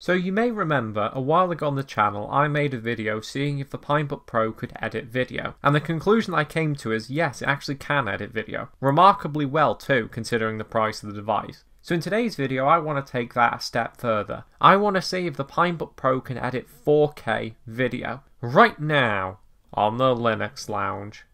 So you may remember a while ago on the channel I made a video seeing if the Pinebook Pro could edit video, and the conclusion I came to is yes, it actually can edit video. Remarkably well too, considering the price of the device. So in today's video I want to take that a step further. I want to see if the Pinebook Pro can edit 4K video, right now, on the Linux Lounge.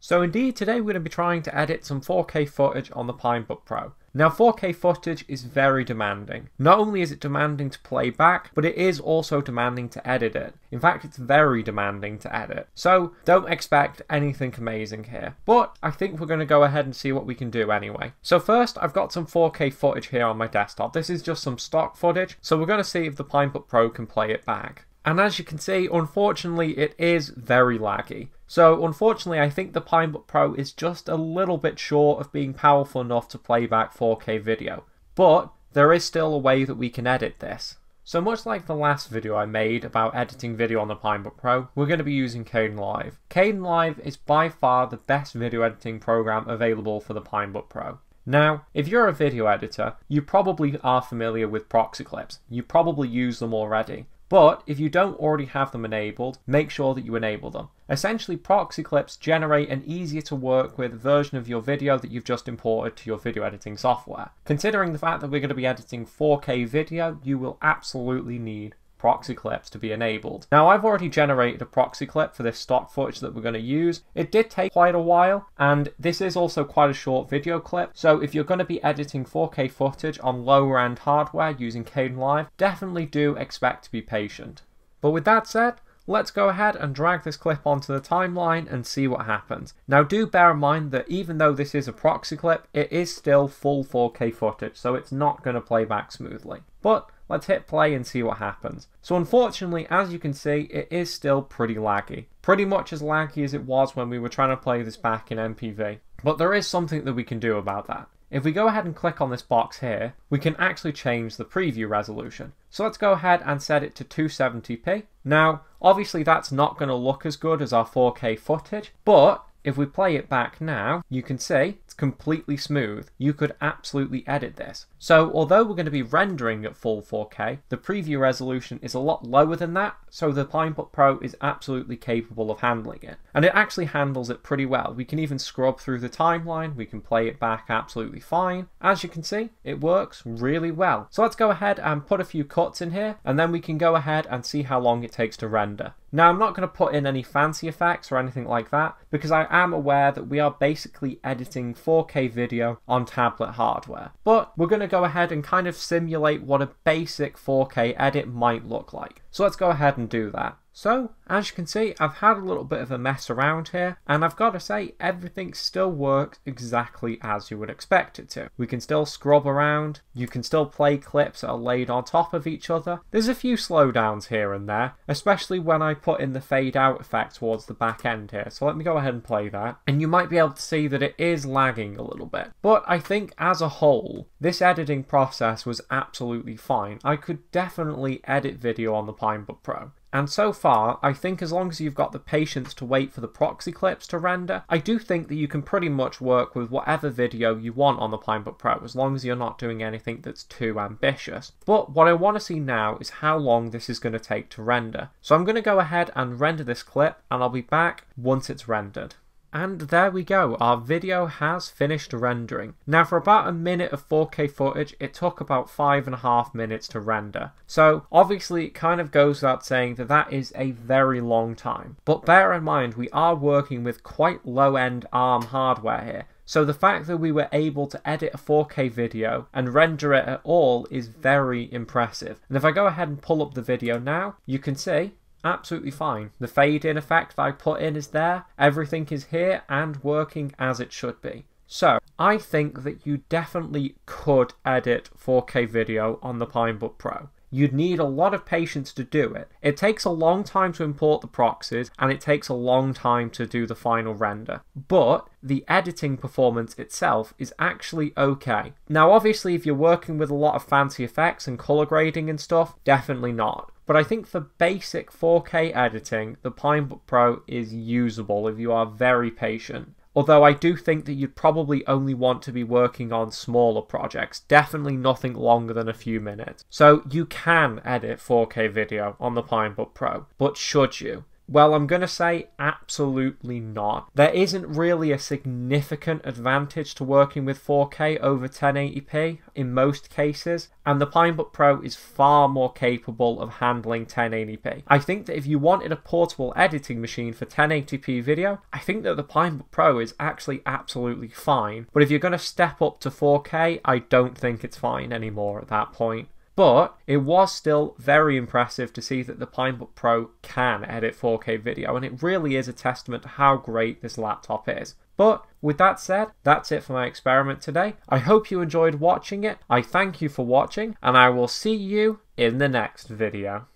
So indeed today we're going to be trying to edit some 4K footage on the Pinebook Pro. Now 4K footage is very demanding. Not only is it demanding to play back, but it is also demanding to edit it. In fact, it's very demanding to edit. So don't expect anything amazing here. But I think we're going to go ahead and see what we can do anyway. So first, I've got some 4K footage here on my desktop. This is just some stock footage, so we're going to see if the Pinebook Pro can play it back. And as you can see, unfortunately, it is very laggy. So unfortunately, I think the Pinebook Pro is just a little bit short of being powerful enough to play back 4K video. But there is still a way that we can edit this. So much like the last video I made about editing video on the Pinebook Pro, we're going to be using Kdenlive. Kdenlive is by far the best video editing program available for the Pinebook Pro. Now, if you're a video editor, you probably are familiar with proxy clips. You probably use them already. But if you don't already have them enabled, make sure that you enable them. Essentially, proxy clips generate an easier to work with version of your video that you've just imported to your video editing software. Considering the fact that we're going to be editing 4K video, you will absolutely need proxy clips to be enabled. Now I've already generated a proxy clip for this stock footage that we're going to use. It did take quite a while and this is also quite a short video clip so if you're going to be editing 4K footage on lower end hardware using Kdenlive, definitely do expect to be patient. But with that said, let's go ahead and drag this clip onto the timeline and see what happens. Now do bear in mind that even though this is a proxy clip, it is still full 4K footage, so it's not going to play back smoothly. But Let's hit play and see what happens. So unfortunately, as you can see, it is still pretty laggy. Pretty much as laggy as it was when we were trying to play this back in MPV. But there is something that we can do about that. If we go ahead and click on this box here, we can actually change the preview resolution. So let's go ahead and set it to 270p. Now, obviously that's not going to look as good as our 4K footage, but if we play it back now, you can see it's completely smooth. You could absolutely edit this. So although we're going to be rendering at full 4K, the preview resolution is a lot lower than that, so the Pinebook Pro is absolutely capable of handling it. And it actually handles it pretty well. We can even scrub through the timeline, we can play it back absolutely fine. As you can see, it works really well. So let's go ahead and put a few cuts in here, and then we can go ahead and see how long it takes to render. Now I'm not going to put in any fancy effects or anything like that because I am aware that we are basically editing 4K video on tablet hardware. But we're going to go ahead and kind of simulate what a basic 4K edit might look like. So let's go ahead and do that. So, as you can see, I've had a little bit of a mess around here, and I've got to say, everything still works exactly as you would expect it to. We can still scrub around, you can still play clips that are laid on top of each other. There's a few slowdowns here and there, especially when I put in the fade out effect towards the back end here. So let me go ahead and play that, and you might be able to see that it is lagging a little bit. But I think as a whole, this editing process was absolutely fine. I could definitely edit video on the Pinebook Pro. And so far, I think as long as you've got the patience to wait for the proxy clips to render, I do think that you can pretty much work with whatever video you want on the Pinebook Pro, as long as you're not doing anything that's too ambitious. But what I want to see now is how long this is going to take to render. So I'm going to go ahead and render this clip, and I'll be back once it's rendered. And there we go, our video has finished rendering. Now for about a minute of 4K footage, it took about five and a half minutes to render. So obviously it kind of goes without saying that that is a very long time. But bear in mind, we are working with quite low end ARM hardware here. So the fact that we were able to edit a 4K video and render it at all is very impressive. And if I go ahead and pull up the video now, you can see absolutely fine. The fade in effect that I put in is there, everything is here and working as it should be. So, I think that you definitely could edit 4K video on the Pinebook Pro. You'd need a lot of patience to do it. It takes a long time to import the proxies and it takes a long time to do the final render. But the editing performance itself is actually okay. Now, obviously, if you're working with a lot of fancy effects and color grading and stuff, definitely not. But I think for basic 4K editing, the Pinebook Pro is usable if you are very patient. although I do think that you'd probably only want to be working on smaller projects, definitely nothing longer than a few minutes. So you can edit 4K video on the Pinebook Pro, but should you? Well, I'm going to say absolutely not. There isn't really a significant advantage to working with 4K over 1080p in most cases, and the Pinebook Pro is far more capable of handling 1080p. I think that if you wanted a portable editing machine for 1080p video, I think that the Pinebook Pro is actually absolutely fine. But if you're going to step up to 4K, I don't think it's fine anymore at that point. But it was still very impressive to see that the Pinebook Pro can edit 4K video, and it really is a testament to how great this laptop is. But with that said, that's it for my experiment today. I hope you enjoyed watching it. I thank you for watching, and I will see you in the next video.